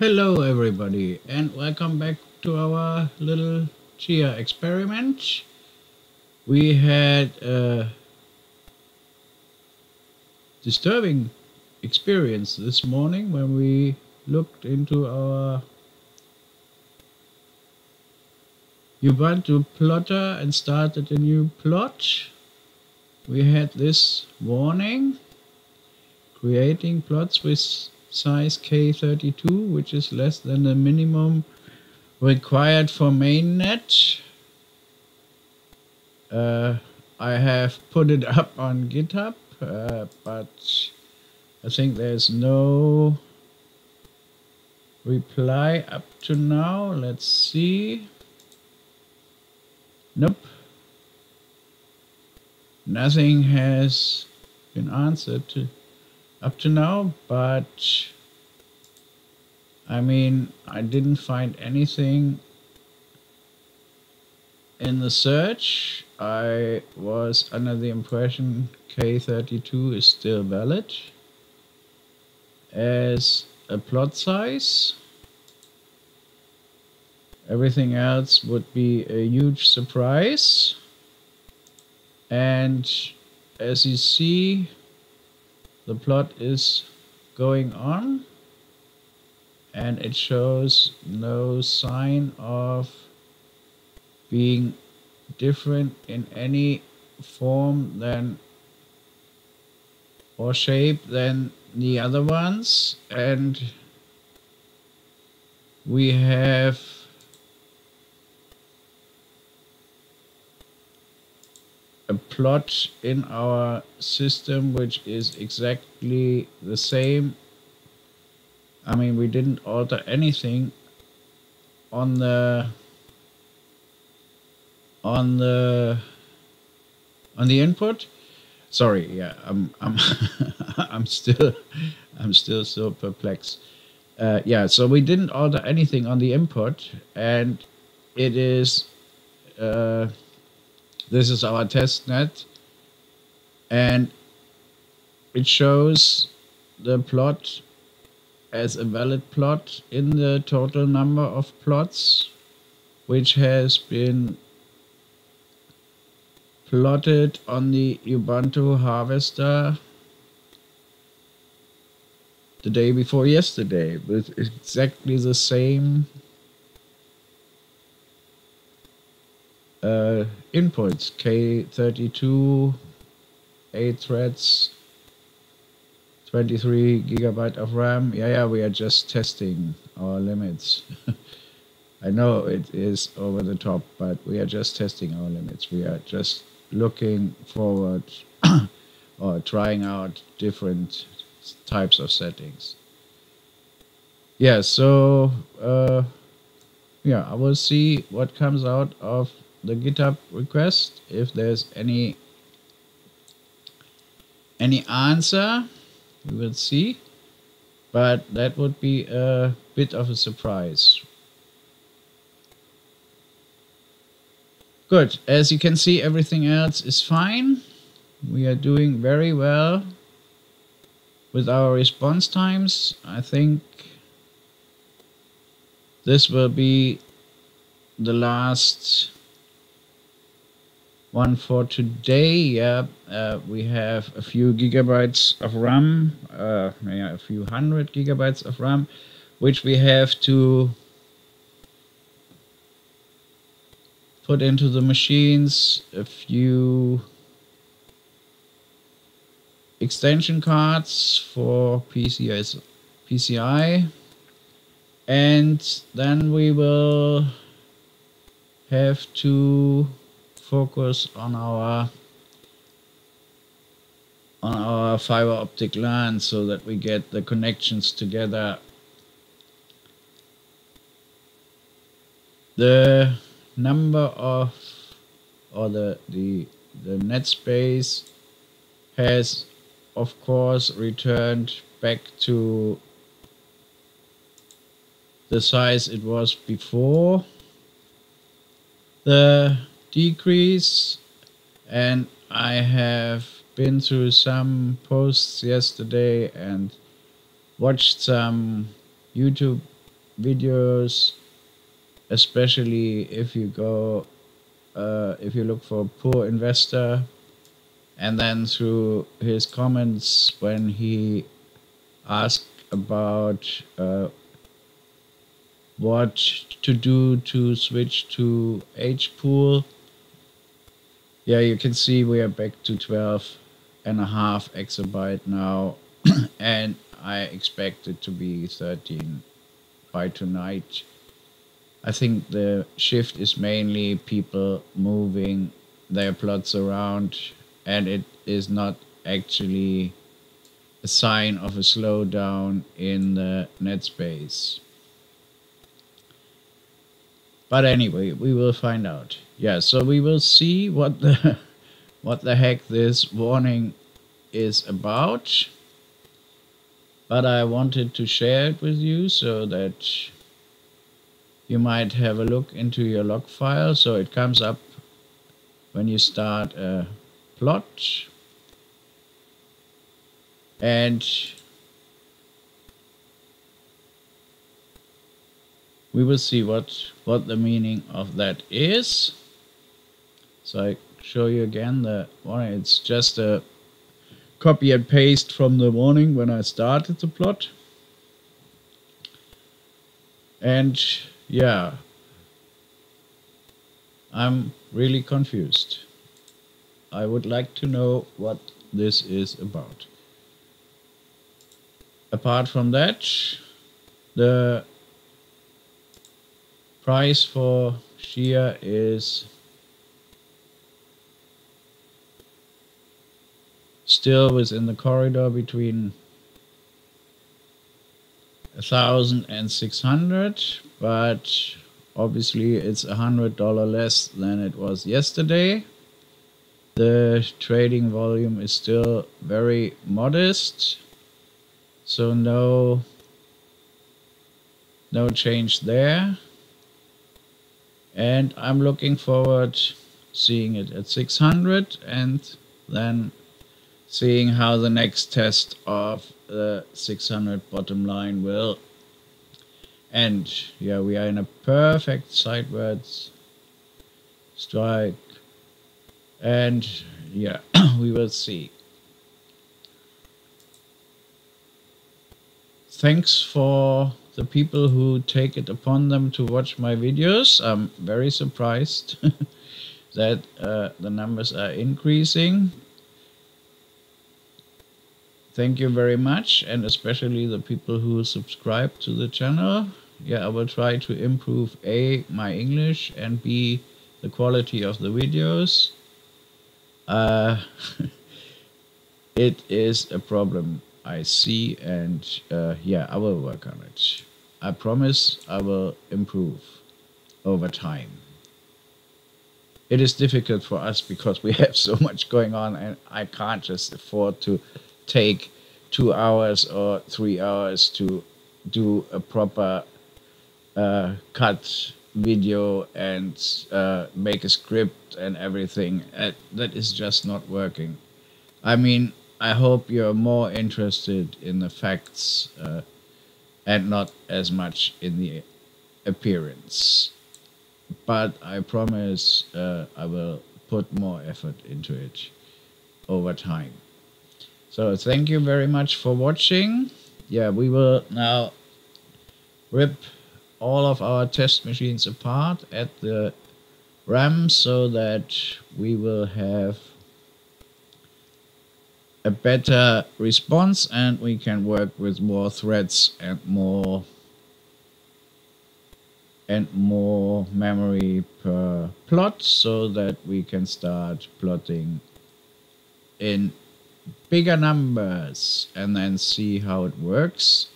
Hello everybody and welcome back to our little Chia experiment. We had a disturbing experience this morning when we looked into our Ubuntu plotter and started a new plot. We had this warning creating plots with size K32, which is less than the minimum required for mainnet. Uh, I have put it up on GitHub, uh, but I think there's no reply up to now. Let's see. Nope. Nothing has been answered up to now, but I mean, I didn't find anything in the search. I was under the impression K32 is still valid as a plot size. Everything else would be a huge surprise. And as you see, the plot is going on and it shows no sign of being different in any form than or shape than the other ones. And we have a plot in our system which is exactly the same. I mean, we didn't alter anything on the on the on the input. Sorry, yeah, I'm I'm I'm still I'm still so perplexed. Uh, yeah, so we didn't alter anything on the input, and it is. Uh, this is our test net. And it shows the plot as a valid plot in the total number of plots which has been plotted on the Ubuntu harvester the day before yesterday with exactly the same uh, inputs K32, 8 threads, 23 gigabyte of RAM. Yeah, yeah, we are just testing our limits. I know it is over the top, but we are just testing our limits. We are just looking forward or trying out different types of settings. Yeah, so uh, yeah, I will see what comes out of the GitHub request if there's any any answer we will see. But that would be a bit of a surprise. Good. As you can see everything else is fine. We are doing very well with our response times. I think this will be the last one for today. Yeah, uh, we have a few gigabytes of RAM, uh, yeah, a few hundred gigabytes of RAM, which we have to put into the machines. A few extension cards for PCIs, PCI, and then we will have to focus on our on our fiber optic LAN so that we get the connections together. The number of or the the the net space has of course returned back to the size it was before the decrease and I have been through some posts yesterday and watched some YouTube videos, especially if you go, uh, if you look for poor investor, and then through his comments when he asked about uh, what to do to switch to HPool. Yeah, you can see we are back to 12 and a half exabyte now, and I expect it to be 13 by tonight. I think the shift is mainly people moving their plots around, and it is not actually a sign of a slowdown in the net space. But anyway, we will find out. Yeah, so we will see what the what the heck this warning is about. But I wanted to share it with you so that you might have a look into your log file. So it comes up when you start a plot. And we will see what what the meaning of that is. So I show you again the warning it's just a copy and paste from the warning when I started the plot. And yeah I'm really confused. I would like to know what this is about. Apart from that the price for Chia is still within the corridor between a thousand and six hundred, but obviously it's a hundred dollar less than it was yesterday. The trading volume is still very modest, so no no change there and I'm looking forward seeing it at 600 and then seeing how the next test of the 600 bottom line will end. Yeah, we are in a perfect sideways strike and yeah, we will see. Thanks for the people who take it upon them to watch my videos. I'm very surprised that uh, the numbers are increasing. Thank you very much, and especially the people who subscribe to the channel. Yeah, I will try to improve A, my English, and B, the quality of the videos. Uh, it is a problem I see, and uh, yeah, I will work on it. I promise I will improve over time. It is difficult for us because we have so much going on, and I can't just afford to take two hours or three hours to do a proper uh, cut video and uh, make a script and everything. Uh, that is just not working. I mean, I hope you're more interested in the facts uh, and not as much in the appearance. But I promise uh, I will put more effort into it over time. So thank you very much for watching. Yeah, we will now rip all of our test machines apart at the RAM so that we will have a better response and we can work with more threads and more and more memory per plot so that we can start plotting in bigger numbers and then see how it works.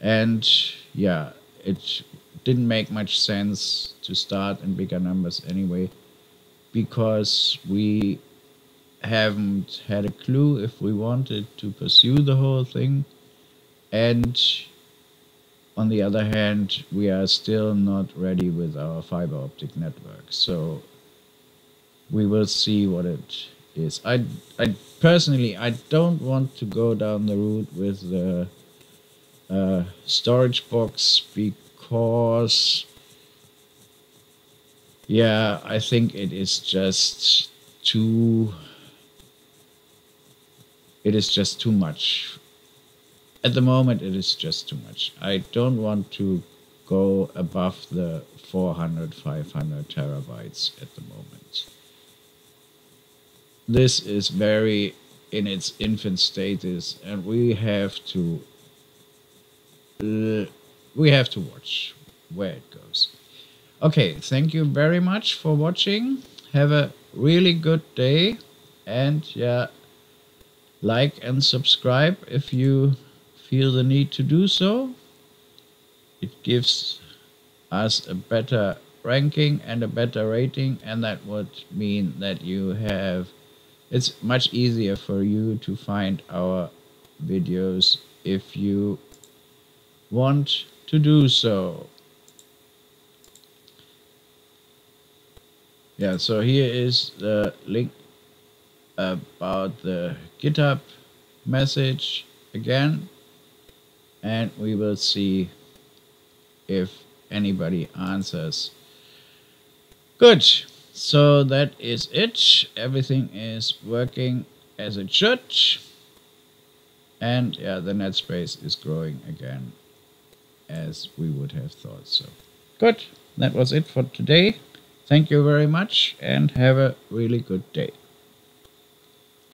And yeah it didn't make much sense to start in bigger numbers anyway because we haven't had a clue if we wanted to pursue the whole thing. And on the other hand, we are still not ready with our fiber optic network. So we will see what it is. I, I personally, I don't want to go down the route with the uh, storage box because yeah I think it is just too it is just too much. At the moment it is just too much. I don't want to go above the 400 500 terabytes at the moment. This is very in its infant status and we have to we have to watch where it goes. Okay thank you very much for watching. Have a really good day and yeah like and subscribe if you feel the need to do so it gives us a better ranking and a better rating and that would mean that you have it's much easier for you to find our videos if you want to do so. Yeah, so here is the link about the GitHub message again and we will see if anybody answers. Good. So that is it. Everything is working as it should. And yeah, the net space is growing again as we would have thought so. Good. That was it for today. Thank you very much and have a really good day.